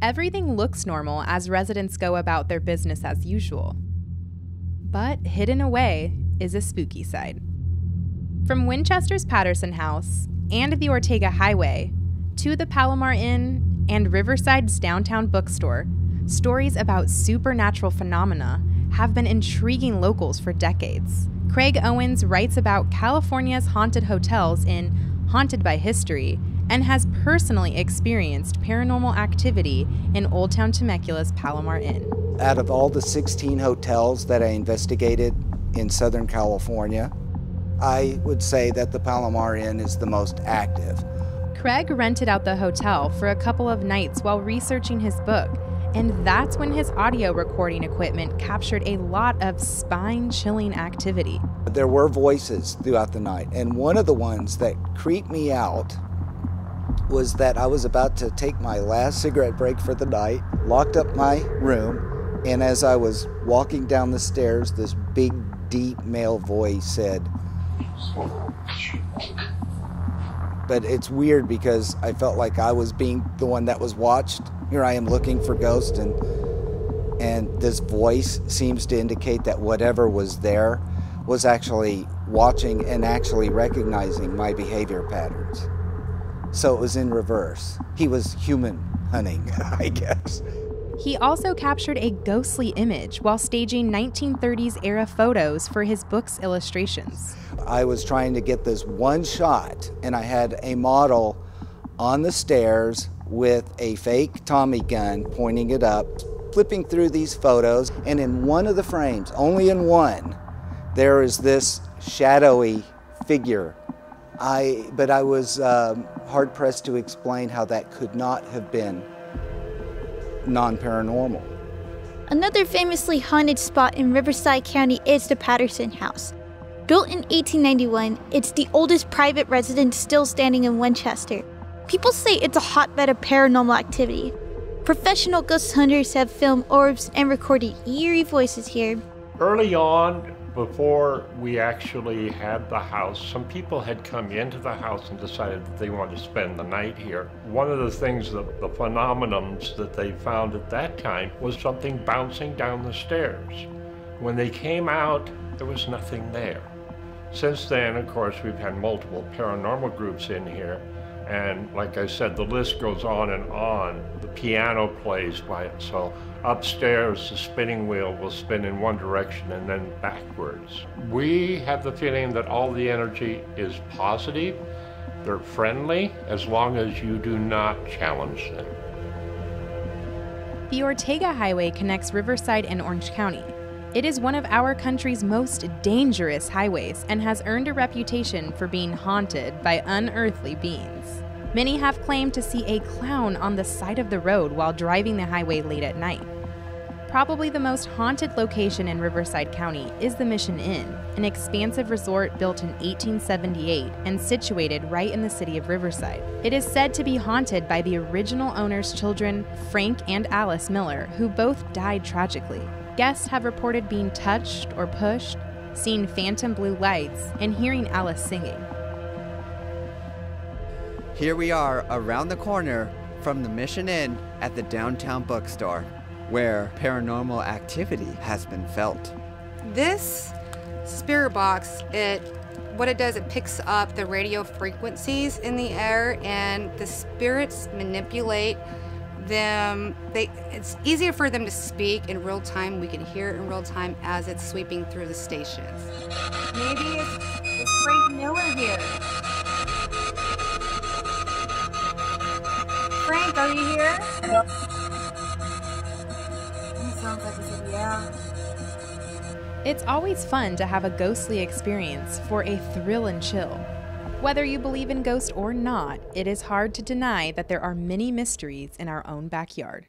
Everything looks normal as residents go about their business as usual. But hidden away is a spooky side. From Winchester's Patterson House and the Ortega Highway to the Palomar Inn and Riverside's downtown bookstore, stories about supernatural phenomena have been intriguing locals for decades. Craig Owens writes about California's haunted hotels in Haunted by History and has personally experienced paranormal activity in Old Town Temecula's Palomar Inn. Out of all the 16 hotels that I investigated in Southern California, I would say that the Palomar Inn is the most active. Craig rented out the hotel for a couple of nights while researching his book, and that's when his audio recording equipment captured a lot of spine chilling activity. There were voices throughout the night, and one of the ones that creeped me out was that I was about to take my last cigarette break for the night, locked up my room, and as I was walking down the stairs, this big, deep male voice said, but it's weird because I felt like I was being the one that was watched. Here I am looking for ghosts and and this voice seems to indicate that whatever was there was actually watching and actually recognizing my behavior patterns. So it was in reverse. He was human hunting, I guess. He also captured a ghostly image while staging 1930s era photos for his book's illustrations. I was trying to get this one shot, and I had a model on the stairs with a fake Tommy gun pointing it up, flipping through these photos, and in one of the frames, only in one, there is this shadowy figure I, but I was um, hard pressed to explain how that could not have been non paranormal. Another famously haunted spot in Riverside County is the Patterson House. Built in 1891, it's the oldest private residence still standing in Winchester. People say it's a hotbed of paranormal activity. Professional ghost hunters have filmed orbs and recorded eerie voices here. Early on, before we actually had the house, some people had come into the house and decided that they wanted to spend the night here. One of the things, that, the phenomenons that they found at that time was something bouncing down the stairs. When they came out, there was nothing there. Since then, of course, we've had multiple paranormal groups in here. And like I said, the list goes on and on. The piano plays by itself. Upstairs, the spinning wheel will spin in one direction and then backwards. We have the feeling that all the energy is positive. They're friendly as long as you do not challenge them. The Ortega Highway connects Riverside and Orange County. It is one of our country's most dangerous highways and has earned a reputation for being haunted by unearthly beings. Many have claimed to see a clown on the side of the road while driving the highway late at night. Probably the most haunted location in Riverside County is the Mission Inn, an expansive resort built in 1878 and situated right in the city of Riverside. It is said to be haunted by the original owner's children, Frank and Alice Miller, who both died tragically. Guests have reported being touched or pushed, seeing phantom blue lights, and hearing Alice singing. Here we are around the corner from the Mission Inn at the downtown bookstore, where paranormal activity has been felt. This spirit box, it what it does, it picks up the radio frequencies in the air, and the spirits manipulate them. They it's easier for them to speak in real time. We can hear it in real time as it's sweeping through the stations. Maybe it's, it's frank miller here. Frank are you here? he sounds like yeah it's always fun to have a ghostly experience for a thrill and chill whether you believe in ghosts or not, it is hard to deny that there are many mysteries in our own backyard.